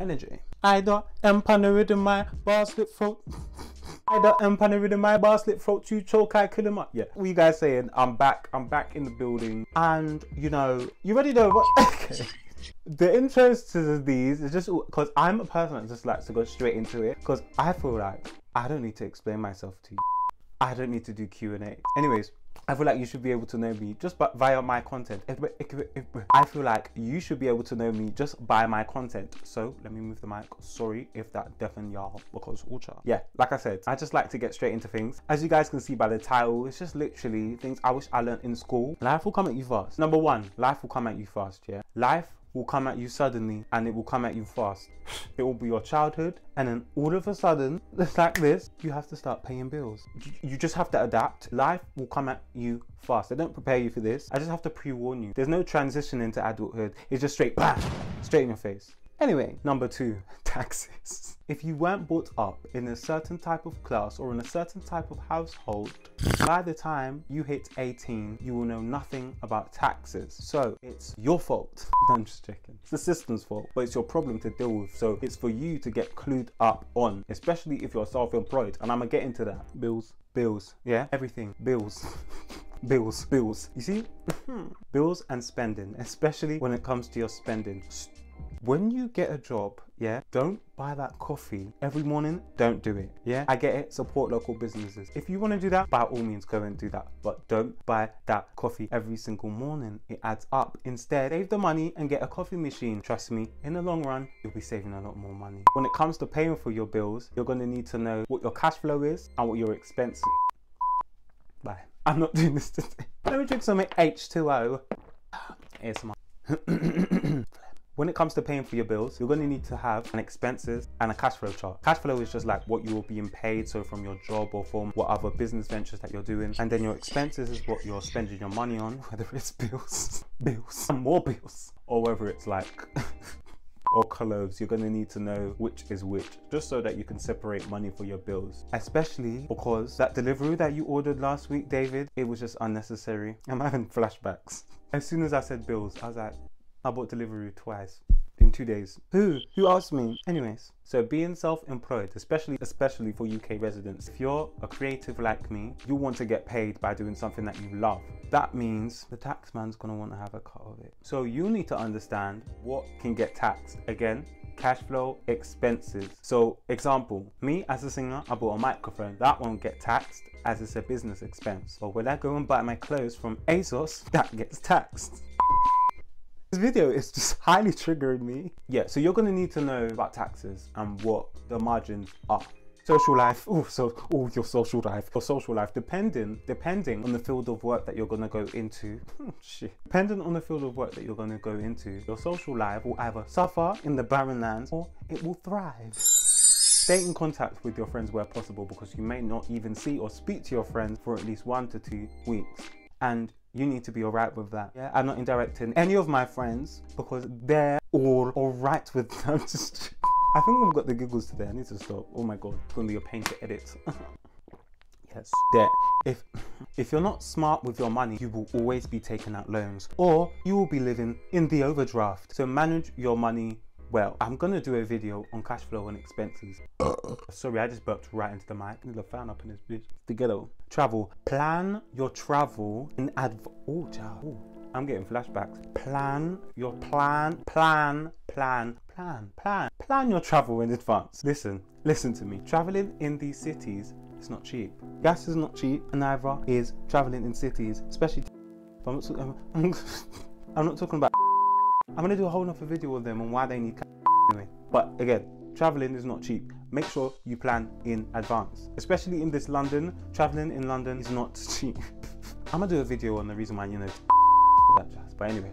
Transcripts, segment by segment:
energy. I got empanada in my bar slip throat. I got empanada in my bar slip throat. You choke, I kill him up. Yeah. What you guys saying? I'm back. I'm back in the building. And you know, you already know what. okay. The intros to these is just because I'm a person that just likes to go straight into it. Because I feel like I don't need to explain myself to you. I don't need to do Q and A. Anyways, I feel like you should be able to know me just by, via my content. I feel like you should be able to know me just by my content. So let me move the mic. Sorry if that deafened y'all because ultra. Yeah, like I said, I just like to get straight into things. As you guys can see by the title, it's just literally things I wish I learned in school. Life will come at you fast. Number one, life will come at you fast. Yeah, life will come at you suddenly and it will come at you fast. It will be your childhood and then all of a sudden, like this, you have to start paying bills. You just have to adapt. Life will come at you fast. I don't prepare you for this. I just have to pre-warn you. There's no transition into adulthood. It's just straight bam, straight in your face. Anyway, number two, taxes. If you weren't brought up in a certain type of class or in a certain type of household, by the time you hit 18, you will know nothing about taxes. So it's your fault. No, I'm just checking. It's the system's fault, but it's your problem to deal with. So it's for you to get clued up on, especially if you're self-employed. And I'm gonna get into that. Bills, bills, yeah, everything, bills. bills, bills. You see? bills and spending, especially when it comes to your spending when you get a job, yeah, don't buy that coffee every morning. Don't do it. Yeah, I get it. Support local businesses. If you want to do that, by all means, go and do that. But don't buy that coffee every single morning. It adds up. Instead, save the money and get a coffee machine. Trust me, in the long run, you'll be saving a lot more money. When it comes to paying for your bills, you're going to need to know what your cash flow is and what your expenses. Bye. I'm not doing this today. Let me drink some H2O. Here's my. When it comes to paying for your bills, you're going to need to have an expenses and a cash flow chart. Cash flow is just like what you are being paid, so from your job or from what other business ventures that you're doing. And then your expenses is what you're spending your money on, whether it's bills, bills, and more bills, or whether it's like or clothes, you're gonna need to know which is which, just so that you can separate money for your bills. Especially because that delivery that you ordered last week, David, it was just unnecessary. I'm having flashbacks. As soon as I said bills, I was like, I bought delivery twice in two days. Who? Who asked me? Anyways, so being self-employed, especially especially for UK residents, if you're a creative like me, you want to get paid by doing something that you love. That means the taxman's gonna want to have a cut of it. So you need to understand what can get taxed. Again, cash flow, expenses. So example, me as a singer, I bought a microphone. That won't get taxed as it's a business expense. But when I go and buy my clothes from ASOS, that gets taxed. This video is just highly triggering me. Yeah, so you're gonna need to know about taxes and what the margins are. Social life, oh, so, oh, your social life, your social life, depending, depending on the field of work that you're gonna go into, shit, depending on the field of work that you're gonna go into, your social life will either suffer in the barren lands or it will thrive. Stay in contact with your friends where possible because you may not even see or speak to your friends for at least one to two weeks. And you need to be alright with that. Yeah, I'm not indirecting any of my friends because they're all alright with them. Just, I think we've got the giggles today. I need to stop. Oh my god, it's gonna be a pain to edit. yes, debt. If if you're not smart with your money, you will always be taking out loans, or you will be living in the overdraft. So manage your money well, I'm gonna do a video on cash flow and expenses. Uh-uh. Sorry, I just burped right into the mic. Need a fan up in this bitch. Together. Travel. Plan your travel in adv. Oh, child. I'm getting flashbacks. Plan your plan, plan, plan, plan, plan. Plan your travel in advance. Listen, listen to me. Traveling in these cities is not cheap. Gas is not cheap, and neither is traveling in cities, especially. I'm not, I'm, I'm not talking about. I'm gonna do a whole nother video with them on why they need anyway. But again, traveling is not cheap. Make sure you plan in advance. Especially in this London, traveling in London is not cheap. I'm gonna do a video on the reason why you know that jazz. But anyway.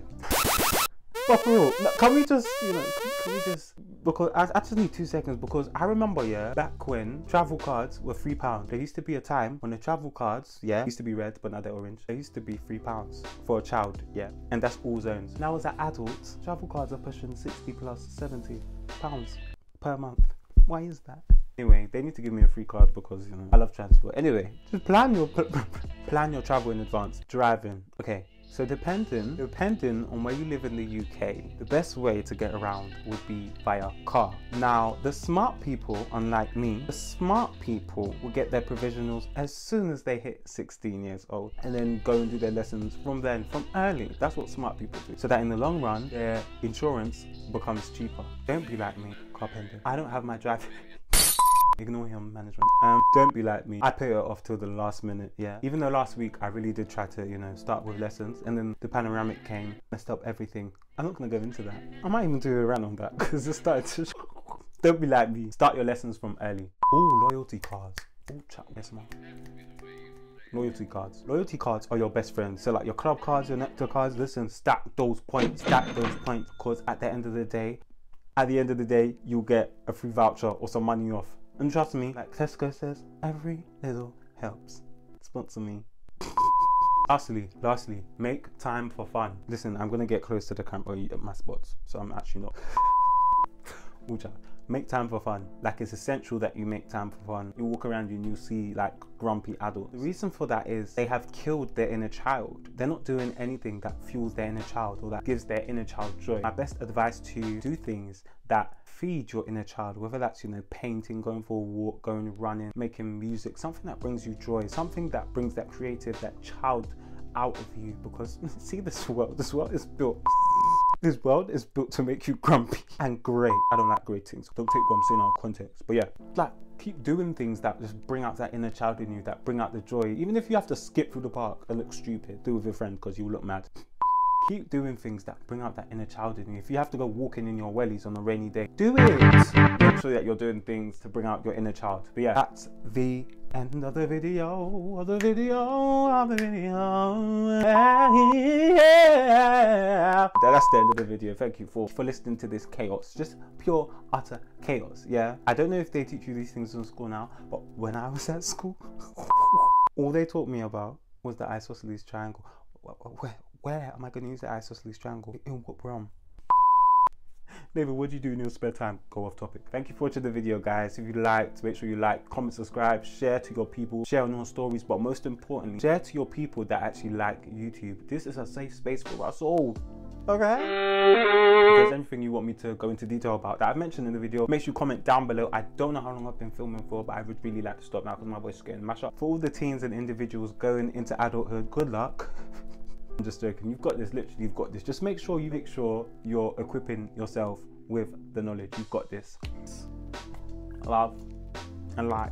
Can we just, you know, can, can we just, because I, I, just need two seconds because I remember, yeah, back when travel cards were three pounds. There used to be a time when the travel cards, yeah, used to be red, but now they're orange. They used to be three pounds for a child, yeah, and that's all zones. Now as an adult, travel cards are pushing 60 plus 70 pounds per month. Why is that? Anyway, they need to give me a free card because you know I love transport. Anyway, just plan your plan your travel in advance. Driving, okay So depending depending on where you live in the UK, the best way to get around would be via car. Now, the smart people, unlike me, the smart people will get their provisionals as soon as they hit 16 years old and then go and do their lessons from then, from early. That's what smart people do. So that in the long run, their insurance becomes cheaper. Don't be like me, carpenter. I don't have my driving. Ignore him, management. Um, don't be like me. I put it off till the last minute, yeah. Even though last week I really did try to, you know, start with lessons and then the panoramic came, messed up everything. I'm not gonna go into that. I might even do a run on that because it started to. don't be like me. Start your lessons from early. Oh, loyalty cards. Oh, chat, yes, ma'am Loyalty cards. Loyalty cards are your best friends. So like your club cards, your nectar cards, listen, stack those points, stack those points because at the end of the day, at the end of the day, you'll get a free voucher or some money off. And trust me, like Tesco says, every little helps. Sponsor me. lastly, lastly, make time for fun. Listen, I'm gonna get close to the camera at my spots, so I'm actually not. make time for fun. Like it's essential that you make time for fun. You walk around and you see like grumpy adults. The reason for that is they have killed their inner child. They're not doing anything that fuels their inner child or that gives their inner child joy. My best advice to you do things that feed your inner child, whether that's, you know, painting, going for a walk, going running, making music, something that brings you joy, something that brings that creative, that child out of you because see this world, this world is built this world is built to make you grumpy and grey. I don't like great things. Don't take what I'm saying out of context. But yeah, like keep doing things that just bring out that inner child in you, that bring out the joy. Even if you have to skip through the park and look stupid, do it with your friend because you look mad. Keep doing things that bring out that inner child in you. If you have to go walking in your wellies on a rainy day, do it. Make sure that you're doing things to bring out your inner child. But yeah, that's the end of the video, of the video, of the video. Yeah. That's the end of the video. Thank you for, for listening to this chaos. Just pure, utter chaos. Yeah. I don't know if they teach you these things in school now, but when I was at school, all they taught me about was the isosceles triangle. Where, where am I going to use the isosceles triangle? In what realm? David, what do you do in your spare time? Go off topic. Thank you for watching the video, guys. If you liked, make sure you like, comment, subscribe, share to your people, share on your stories, but most importantly, share to your people that actually like YouTube. This is a safe space for us all. Okay? If there's anything you want me to go into detail about that I've mentioned in the video, make sure you comment down below. I don't know how long I've been filming for, but I would really like to stop now because my voice is getting mashed up. For all the teens and individuals going into adulthood, good luck. I'm just joking. You've got this. Literally, you've got this. Just make sure you make sure you're equipping yourself with the knowledge. You've got this. Love and light.